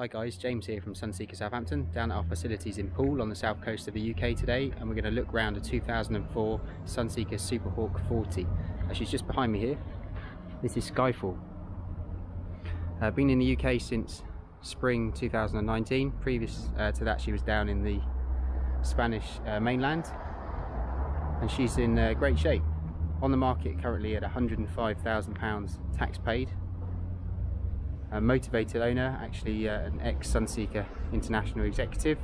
Hi guys, James here from Sunseeker Southampton, down at our facilities in Poole on the south coast of the UK today and we're going to look around a 2004 Sunseeker Superhawk 40. Uh, she's just behind me here. This is Skyfall. Uh, been in the UK since spring 2019. Previous uh, to that she was down in the Spanish uh, mainland and she's in uh, great shape. On the market currently at £105,000 tax paid a motivated owner, actually uh, an ex-Sunseeker International executive.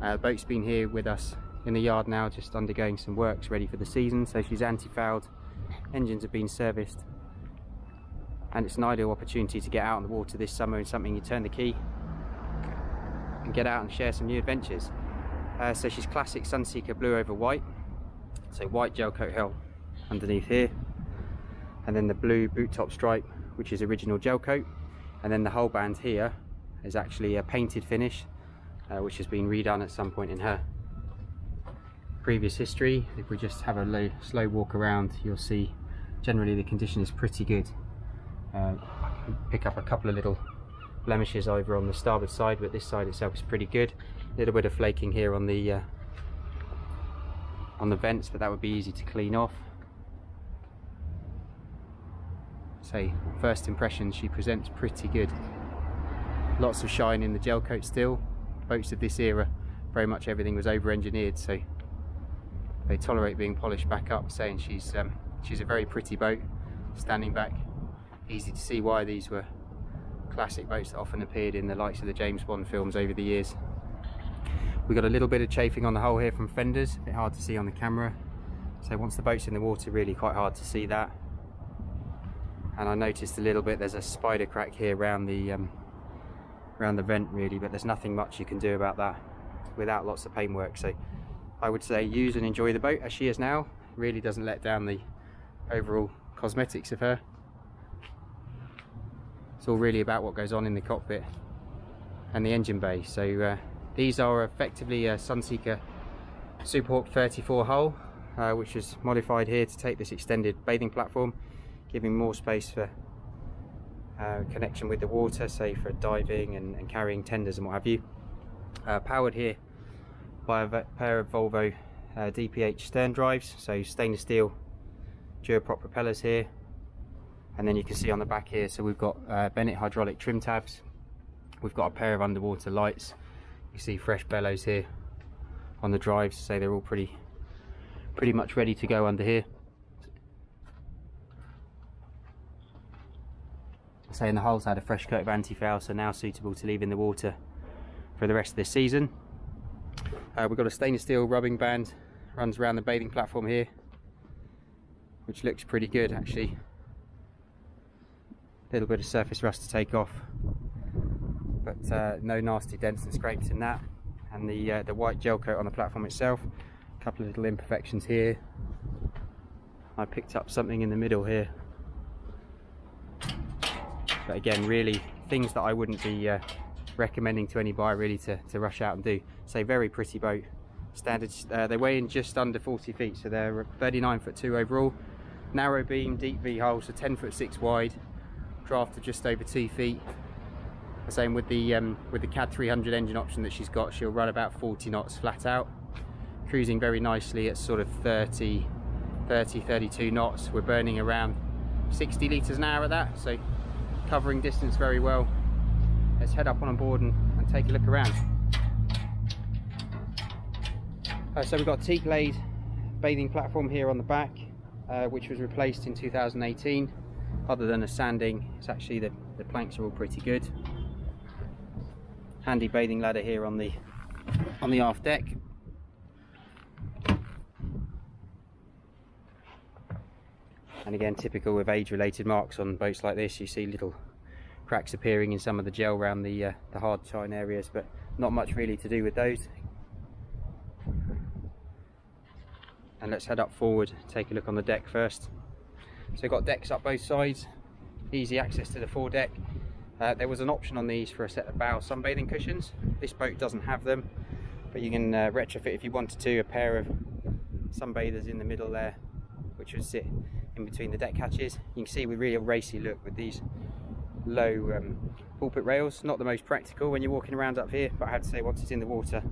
Uh, boat's been here with us in the yard now, just undergoing some works ready for the season, so she's anti-fouled, engines have been serviced, and it's an ideal opportunity to get out on the water this summer in something you turn the key and get out and share some new adventures. Uh, so she's classic Sunseeker blue over white, so white gel coat hull underneath here, and then the blue boot top stripe, which is original gel coat, and then the whole band here is actually a painted finish uh, which has been redone at some point in her previous history. If we just have a low, slow walk around you'll see generally the condition is pretty good. Uh, pick up a couple of little blemishes over on the starboard side but this side itself is pretty good. A little bit of flaking here on the uh, on the vents but that would be easy to clean off say first impressions she presents pretty good. Lots of shine in the gel coat still. Boats of this era very much everything was over engineered so they tolerate being polished back up saying she's um, she's a very pretty boat standing back. Easy to see why these were classic boats that often appeared in the likes of the James Bond films over the years. We got a little bit of chafing on the hull here from fenders a bit hard to see on the camera. So once the boat's in the water really quite hard to see that and I noticed a little bit there's a spider crack here around the um, around the vent really but there's nothing much you can do about that without lots of paintwork. So I would say use and enjoy the boat as she is now. Really doesn't let down the overall cosmetics of her. It's all really about what goes on in the cockpit and the engine bay. So uh, these are effectively a Sunseeker Superhawk 34 hull uh, which is modified here to take this extended bathing platform giving more space for uh, connection with the water, say for diving and, and, carrying tenders and what have you. Uh, powered here by a pair of Volvo uh, DPH stern drives, so stainless steel Duraprop propellers here. And then you can see on the back here, so we've got uh, Bennett hydraulic trim tabs. We've got a pair of underwater lights. You see fresh bellows here on the drives, so they're all pretty, pretty much ready to go under here. Saying the hull's had a fresh coat of anti-foul so now suitable to leave in the water for the rest of this season. Uh, we've got a stainless steel rubbing band runs around the bathing platform here which looks pretty good actually. A little bit of surface rust to take off but uh, no nasty dents and scrapes in that. And the uh, the white gel coat on the platform itself a couple of little imperfections here. I picked up something in the middle here but again really things that I wouldn't be uh, recommending to any buyer really to, to rush out and do. So very pretty boat. Standard uh, they weigh in just under 40 feet so they're 39 foot 2 overall. Narrow beam deep V hull so 10 foot 6 wide. Draft of just over 2 feet. The same with the um, with the KAD 300 engine option that she's got. She'll run about 40 knots flat out. Cruising very nicely at sort of 30 30 32 knots. We're burning around 60 litres an hour at that so covering distance very well. Let's head up on board and, and take a look around. Uh, so we've got teak laid bathing platform here on the back, uh, which was replaced in 2018. Other than a sanding, it's actually the, the planks are all pretty good. Handy bathing ladder here on the on the aft deck. And again typical with age related marks on boats like this you see little cracks appearing in some of the gel around the uh, the hard shine areas but not much really to do with those. And let's head up forward take a look on the deck first. So got decks up both sides easy access to the foredeck. Uh, there was an option on these for a set of bow sunbathing cushions. This boat doesn't have them but you can uh, retrofit if you wanted to a pair of sunbathers in the middle there which would sit in between the deck hatches. You can see we really a racy look with these low um, pulpit rails. Not the most practical when you're walking around up here, but I have to say once it's in the water,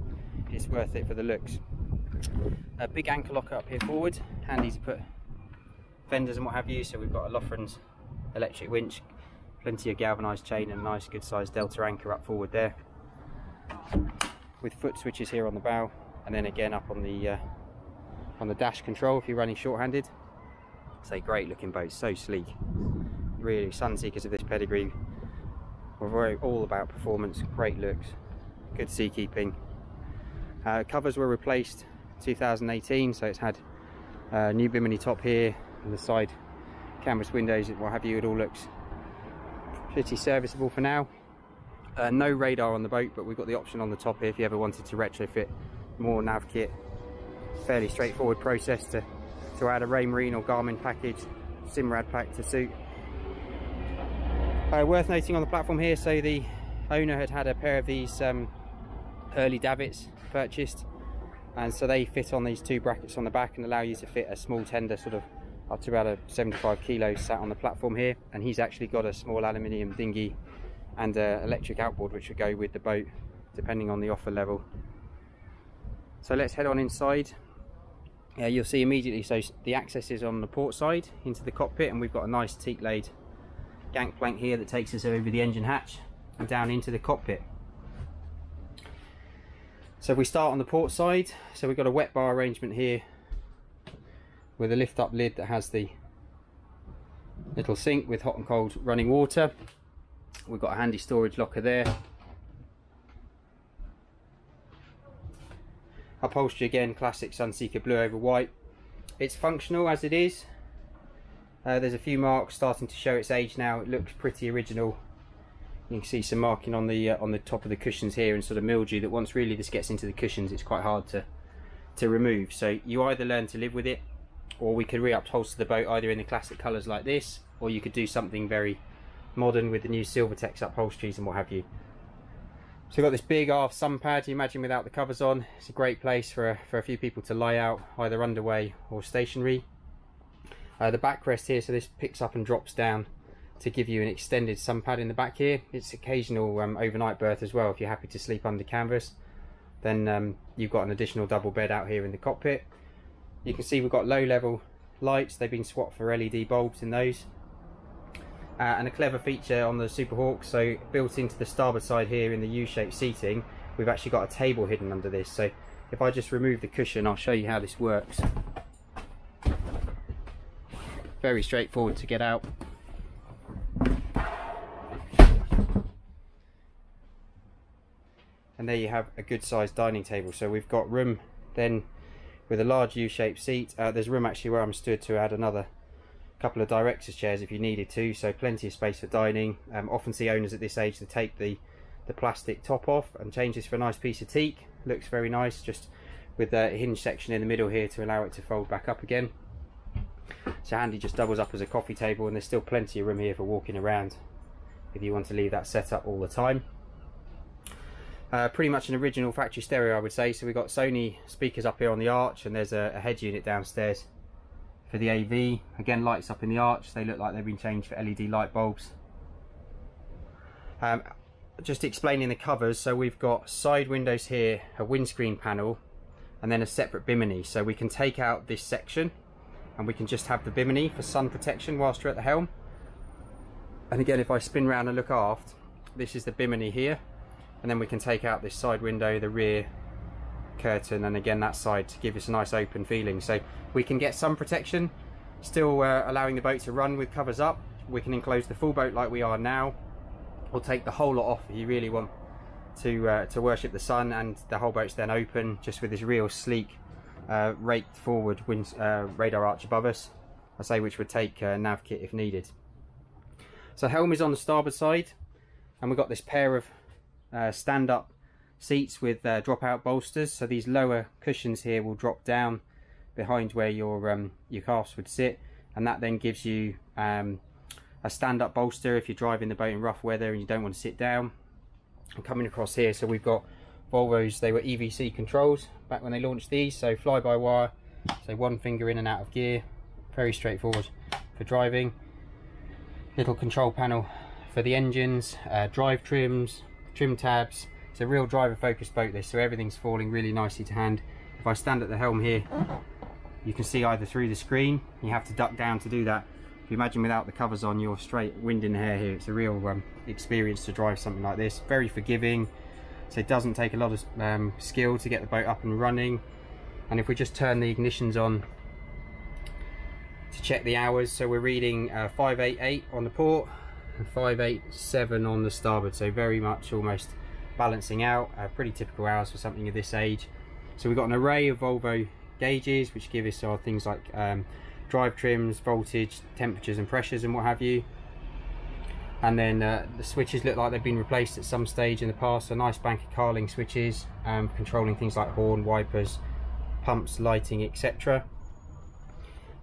it's worth it for the looks. A big anchor locker up here forward, handy to put fenders and what have you. So we've got a Lofrans electric winch, plenty of galvanised chain and a nice good sized delta anchor up forward there. With foot switches here on the bow and then again up on the uh, on the dash control if you're running short-handed. It's a great looking boat, so sleek. Really, Sunseekers of this pedigree we're very all about performance, great looks, good seakeeping. Uh, covers were replaced 2018, so it's had uh, new bimini top here and the side canvas windows, and what have you, it all looks pretty serviceable for now. Uh, no radar on the boat, but we've got the option on the top here if you ever wanted to retrofit more nav kit. Fairly straightforward process to, to add a Raymarine or Garmin package, Simrad pack to suit. Uh, worth noting on the platform here, so the owner had had a pair of these um, Hurley davits purchased and so they fit on these two brackets on the back and allow you to fit a small tender sort of up to about a 75 kilos sat on the platform here. And he's actually got a small aluminium dinghy and an electric outboard which would go with the boat depending on the offer level. So let's head on inside yeah, you'll see immediately so the access is on the port side into the cockpit and we've got a nice teak laid gangplank here that takes us over the engine hatch and down into the cockpit. So we start on the port side, so we've got a wet bar arrangement here with a lift up lid that has the little sink with hot and cold running water. We've got a handy storage locker there. Upholstery again, classic Sunseeker blue over white. It's functional as it is, uh, there's a few marks starting to show its age now. It looks pretty original. You can see some marking on the uh, on the top of the cushions here and sort of mildew that once really this gets into the cushions it's quite hard to to remove. So you either learn to live with it or we could re-upholster the boat either in the classic colours like this or you could do something very modern with the new Silvertex upholsteries and what have you. So we've got this big aft sun pad, you imagine without the covers on. It's a great place for a, for a few people to lie out, either underway or stationary. Uh, the backrest here, so this picks up and drops down to give you an extended sun pad in the back here. It's occasional um, overnight berth as well if you're happy to sleep under canvas. Then um, you've got an additional double bed out here in the cockpit. You can see we've got low level lights, they've been swapped for LED bulbs in those. Uh, and a clever feature on the Super Hawk, so built into the starboard side here in the U-shaped seating, we've actually got a table hidden under this. So if I just remove the cushion, I'll show you how this works very straightforward to get out. And there you have a good sized dining table. So we've got room then with a large U-shaped seat. Uh, there's room actually where I'm stood to add another couple of director's chairs if you needed to. So plenty of space for dining. Um, often see owners at this age to take the, the plastic top off and change this for a nice piece of teak. Looks very nice just with the hinge section in the middle here to allow it to fold back up again. So handy just doubles up as a coffee table and there's still plenty of room here for walking around if you want to leave that set up all the time. Uh, pretty much an original factory stereo I would say. So we've got Sony speakers up here on the arch and there's a, a head unit downstairs for the AV. Again lights up in the arch, they look like they've been changed for LED light bulbs. Um, just explaining the covers, so we've got side windows here, a windscreen panel and then a separate bimini. So we can take out this section and we can just have the bimini for sun protection whilst you're at the helm. And again, if I spin round and look aft, this is the bimini here, and then we can take out this side window, the rear curtain, and again that side to give us a nice open feeling. So we can get some protection, still uh, allowing the boat to run with covers up. We can enclose the full boat like we are now, or take the whole lot off if you really want to uh, to worship the sun, and the whole boat's then open, just with this real sleek uh, raked forward wind, uh, radar arch above us, I say which would take uh, nav kit if needed. So helm is on the starboard side and we've got this pair of uh, stand-up seats with uh, drop-out bolsters. So these lower cushions here will drop down behind where your um, your calves would sit and that then gives you um, a stand-up bolster if you're driving the boat in rough weather and you don't want to sit down. And coming across here, so we've got Volvos, they were EVC controls back when they launched these, so fly-by-wire, so one finger in and out of gear, very straightforward for driving. Little control panel for the engines, uh, drive trims, trim tabs. It's a real driver focused boat this, so everything's falling really nicely to hand. If I stand at the helm here, you can see either through the screen, you have to duck down to do that. If you imagine without the covers on, you're straight wind in the hair here. It's a real um, experience to drive something like this. Very forgiving, so it doesn't take a lot of um, skill to get the boat up and running. And if we just turn the ignitions on to check the hours, so we're reading uh, 588 on the port, 587 on the starboard so very much almost balancing out uh, pretty typical hours for something of this age. So we've got an array of Volvo gauges which give us our things like um, drive trims voltage temperatures and pressures and what have you. And then uh, the switches look like they've been replaced at some stage in the past. A nice bank of Carling switches um, controlling things like horn wipers pumps lighting etc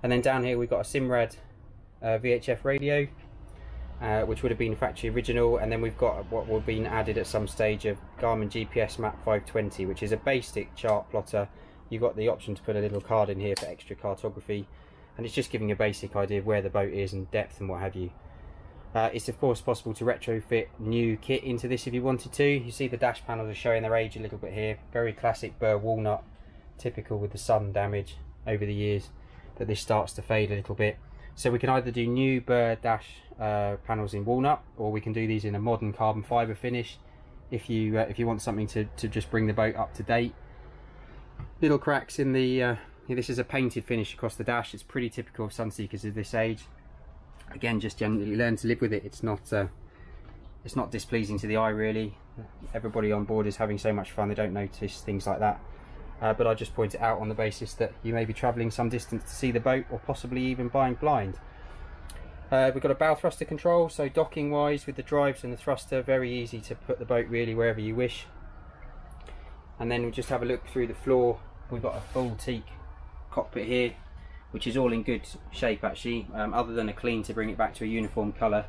and then down here we've got a Simrad uh, VHF radio uh, which would have been factory original and then we've got what will have been added at some stage of Garmin GPS Map 520 which is a basic chart plotter. You've got the option to put a little card in here for extra cartography and it's just giving a basic idea of where the boat is and depth and what have you. Uh, it's of course possible to retrofit new kit into this if you wanted to. You see the dash panels are showing their age a little bit here. Very classic burr walnut typical with the sun damage over the years that this starts to fade a little bit so we can either do new burr dash uh, panels in walnut or we can do these in a modern carbon fibre finish if you uh, if you want something to, to just bring the boat up to date. Little cracks in the, uh, this is a painted finish across the dash, it's pretty typical of Sunseekers of this age. Again just generally learn to live with it, it's not uh, it's not displeasing to the eye really. Everybody on board is having so much fun they don't notice things like that uh, but I just point it out on the basis that you may be travelling some distance to see the boat or possibly even buying blind. Uh, we've got a bow thruster control, so docking wise with the drives and the thruster, very easy to put the boat really wherever you wish. And then we just have a look through the floor. We've got a full teak cockpit here, which is all in good shape actually, um, other than a clean to bring it back to a uniform colour.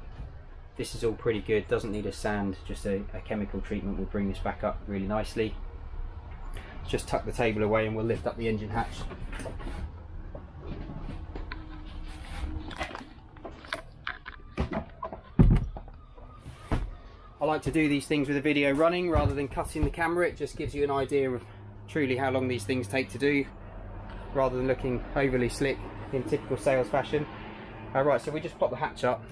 This is all pretty good, doesn't need a sand, just a, a chemical treatment will bring this back up really nicely just tuck the table away and we'll lift up the engine hatch. I like to do these things with a video running rather than cutting the camera. It just gives you an idea of truly how long these things take to do rather than looking overly slick in typical sales fashion. Alright, uh, so we just pop the hatch up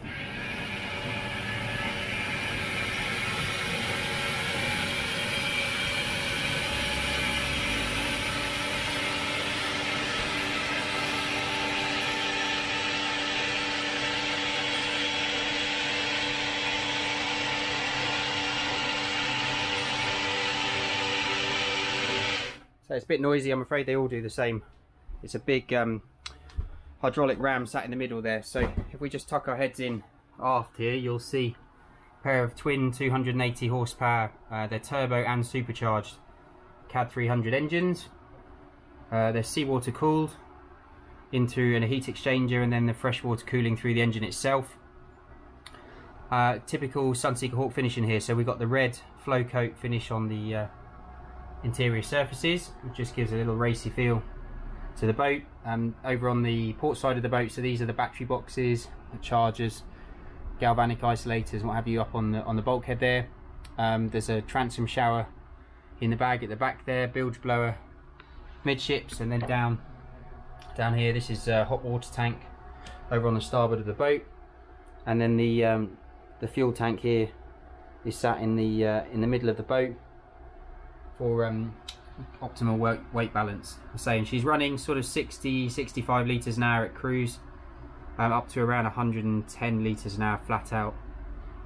it's a bit noisy, I'm afraid they all do the same. It's a big um, hydraulic ram sat in the middle there. So if we just tuck our heads in aft here, you'll see a pair of twin 280 horsepower, uh, they're turbo and supercharged KAD 300 engines. Uh, they're seawater cooled into a heat exchanger and then the freshwater cooling through the engine itself. Uh, typical Sunseeker Hawk finish in here, so we've got the red flow coat finish on the uh, interior surfaces which just gives a little racy feel to the boat. Um, over on the port side of the boat so these are the battery boxes the chargers galvanic isolators what have you up on the on the bulkhead there. Um, there's a transom shower in the bag at the back there bilge blower midships and then down down here this is a hot water tank over on the starboard of the boat. And then the um, the fuel tank here is sat in the uh, in the middle of the boat for um, optimal work, weight balance. I'm saying she's running sort of 60, 65 litres an hour at cruise, um, up to around 110 litres an hour flat out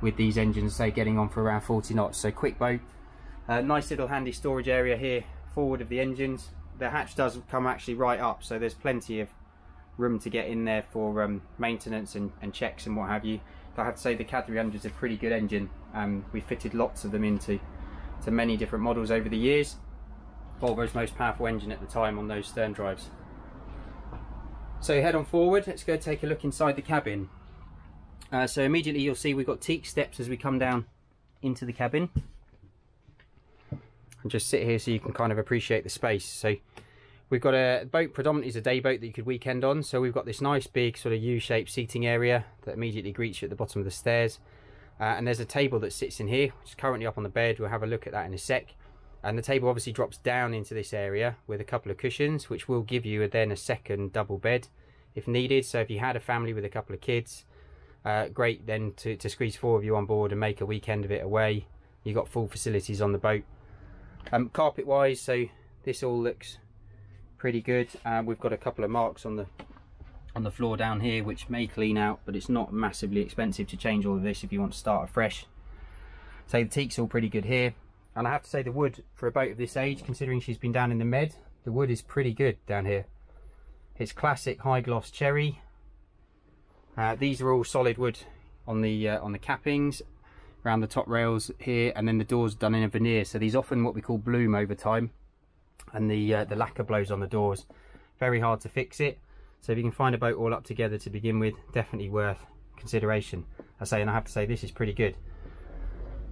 with these engines, say getting on for around 40 knots. So quick boat, uh, nice little handy storage area here forward of the engines. The hatch does come actually right up, so there's plenty of room to get in there for um, maintenance and, and, checks and what have you. I have to say the KAD 300 is a pretty good engine. Um, we fitted lots of them into to many different models over the years. Volvo's most powerful engine at the time on those stern drives. So head on forward, let's go take a look inside the cabin. Uh, so immediately you'll see we've got teak steps as we come down into the cabin. And just sit here so you can kind of appreciate the space. So we've got a boat predominantly is a day boat that you could weekend on. So we've got this nice big sort of U-shaped seating area that immediately greets you at the bottom of the stairs. Uh, and there's a table that sits in here, which is currently up on the bed. We'll have a look at that in a sec. And the table obviously drops down into this area with a couple of cushions, which will give you then a second double bed if needed. So if you had a family with a couple of kids, uh, great then to, to squeeze four of you on board and make a weekend of it away. You've got full facilities on the boat. Um, carpet wise, so this all looks pretty good. Uh, we've got a couple of marks on the on the floor down here which may clean out but it's not massively expensive to change all of this if you want to start afresh. So the teak's all pretty good here. And I have to say the wood for a boat of this age considering she's been down in the med the wood is pretty good down here. It's classic high gloss cherry. Uh, these are all solid wood on the uh, on the cappings around the top rails here and then the doors done in a veneer. So these often what we call bloom over time and the uh, the lacquer blows on the doors. Very hard to fix it so if you can find a boat all up together to begin with definitely worth consideration. I say and I have to say this is pretty good.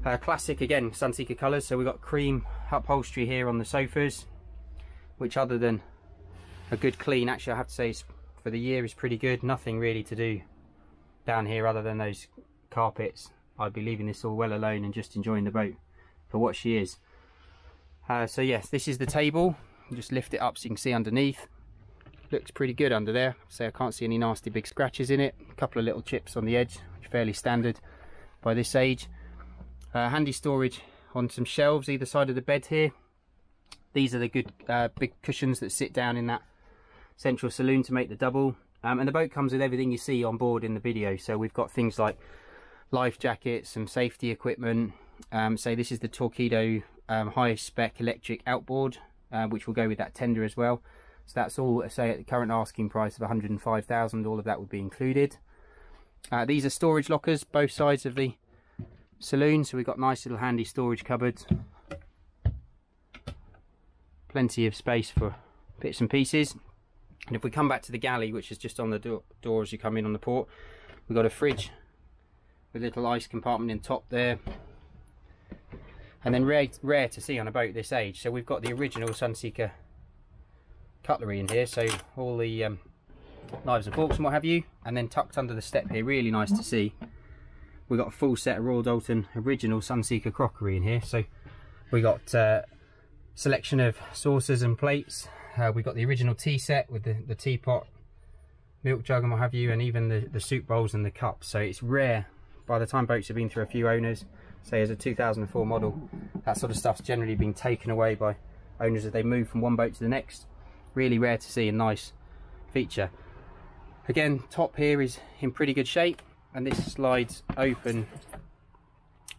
Uh, classic again Sunseeker colours. So we've got cream upholstery here on the sofas which other than a good clean actually I have to say for the year is pretty good. Nothing really to do down here other than those carpets. I'd be leaving this all well alone and just enjoying the boat for what she is. Uh, so yes this is the table. Just lift it up so you can see underneath looks pretty good under there so I can't see any nasty big scratches in it a couple of little chips on the edge fairly standard by this age uh, handy storage on some shelves either side of the bed here. These are the good uh, big cushions that sit down in that central saloon to make the double. Um, and the boat comes with everything you see on board in the video. So we've got things like life jackets, some safety equipment. Um, so this is the Torqeedo um, high spec electric outboard, uh, which will go with that tender as well. So that's all, say at the current asking price of 105,000, all of that would be included. Uh, these are storage lockers, both sides of the saloon so we've got nice little handy storage cupboards. Plenty of space for bits and pieces. And if we come back to the galley which is just on the do door as you come in on the port we've got a fridge with a little ice compartment in top there. And then rare, rare to see on a boat this age. So we've got the original Sunseeker cutlery in here so all the um, knives and forks and what have you and then tucked under the step here really nice to see we've got a full set of Royal Doulton original Sunseeker crockery in here. So we got uh, selection of saucers and plates. Uh, we got the original tea set with the, the teapot, milk jug and what have you, and even the, the soup bowls and the cups. So it's rare by the time boats have been through a few owners, say as a 2004 model, that sort of stuff's generally been taken away by owners as they move from one boat to the next. Really rare to see a nice feature. Again, top here is in pretty good shape and this slides open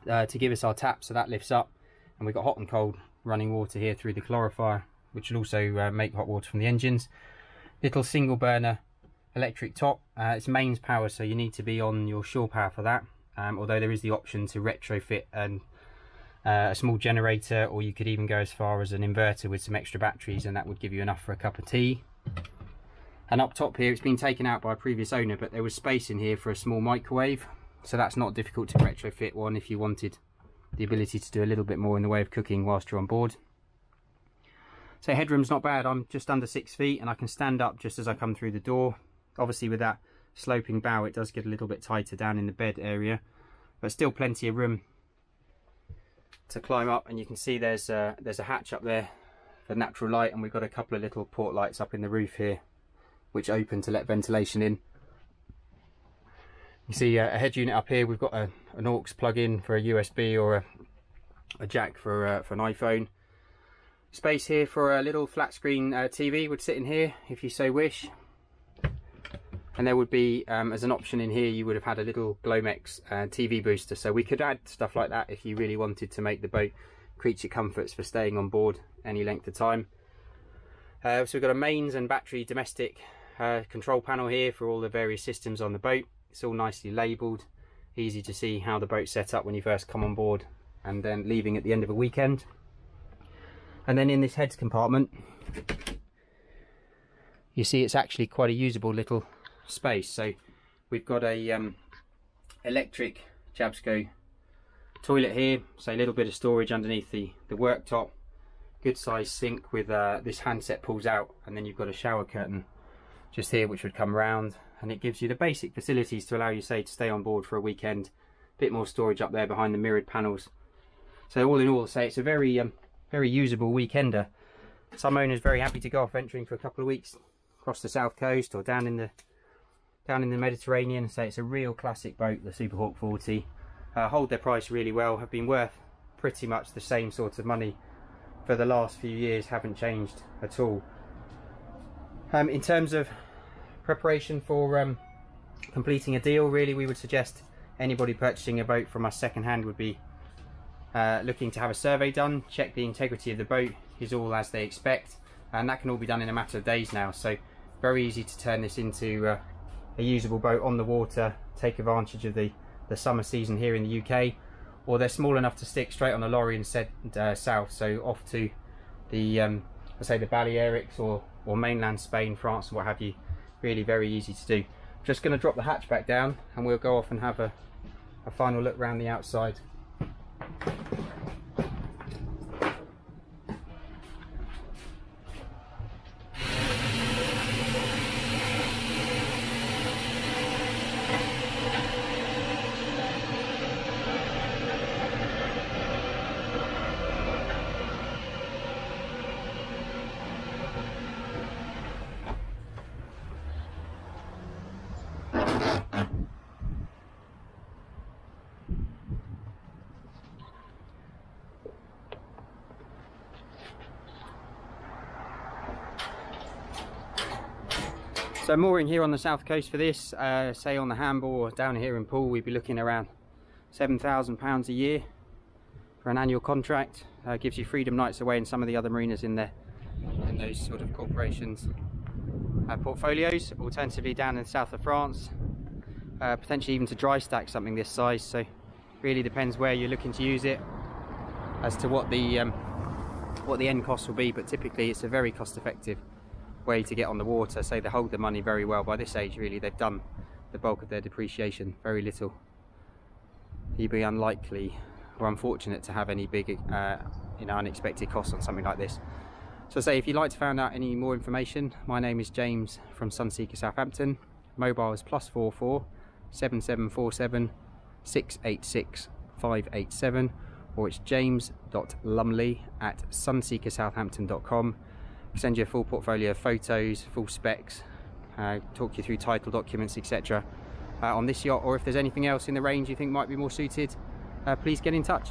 uh, to give us our tap so that lifts up and we've got hot and cold running water here through the calorifier which will also uh, make hot water from the engines little single burner electric top uh, it's mains power so you need to be on your shore power for that um, although there is the option to retrofit an, uh, a small generator or you could even go as far as an inverter with some extra batteries and that would give you enough for a cup of tea and up top here, it's been taken out by a previous owner, but there was space in here for a small microwave. So that's not difficult to retrofit one if you wanted the ability to do a little bit more in the way of cooking whilst you're on board. So headroom's not bad. I'm just under six feet and I can stand up just as I come through the door. Obviously with that sloping bow, it does get a little bit tighter down in the bed area, but still plenty of room to climb up. And you can see there's a, there's a hatch up there for natural light and we've got a couple of little port lights up in the roof here which open to let ventilation in. You see a head unit up here, we've got a, an aux plug-in for a USB or a, a jack for, uh, for an iPhone. Space here for a little flat screen uh, TV would sit in here if you so wish. And there would be, um, as an option in here, you would have had a little Glomex uh, TV booster. So we could add stuff like that if you really wanted to make the boat creature comforts for staying on board any length of time. Uh, so we've got a mains and battery domestic uh, control panel here for all the various systems on the boat. It's all nicely labelled, easy to see how the boat's set up when you first come on board and then leaving at the end of a weekend. And then in this heads compartment, you see it's actually quite a usable little space. So we've got a um, electric Jabsco toilet here, so a little bit of storage underneath the, the worktop. Good size sink with uh, this handset pulls out and then you've got a shower curtain just here which would come round and it gives you the basic facilities to allow you say to stay on board for a weekend A bit more storage up there behind the mirrored panels. So all in all, say it's a very um, very usable weekender. Some owners very happy to go off venturing for a couple of weeks across the south coast or down in the down in the Mediterranean. So it's a real classic boat, the Superhawk 40. Uh, hold their price really well, have been worth pretty much the same sort of money for the last few years, haven't changed at all. Um, in terms of preparation for um, completing a deal, really we would suggest anybody purchasing a boat from us second hand would be uh, looking to have a survey done, check the integrity of the boat is all as they expect, and that can all be done in a matter of days now. So very easy to turn this into uh, a usable boat on the water, take advantage of the, the summer season here in the UK, or they're small enough to stick straight on a lorry and set uh, south, so off to the, um, I say the Balearics or, or mainland Spain, France, what have you. Really very easy to do. Just going to drop the hatch back down and we'll go off and have a, a final look around the outside. So mooring here on the south coast for this, uh, say on the Hamble or down here in Poole, we'd be looking around £7,000 a year for an annual contract. Uh, gives you freedom nights away in some of the other marinas in there, in those sort of corporations uh, portfolios. Alternatively down in the south of France, uh, potentially even to dry stack something this size. So really depends where you're looking to use it as to what the um, what the end cost will be, but typically it's a very cost effective way to get on the water so they hold the money very well. By this age really they've done the bulk of their depreciation very little. You'd be unlikely or unfortunate to have any big uh, you know unexpected costs on something like this. So say if you'd like to find out any more information my name is James from Sunseeker Southampton. Mobile is plus 44 7747 686 587 or it's james.lumley at sunseekersouthampton.com send you a full portfolio of photos, full specs, uh, talk you through title documents, etc. Uh, on this yacht, or if there's anything else in the range you think might be more suited, uh, please get in touch.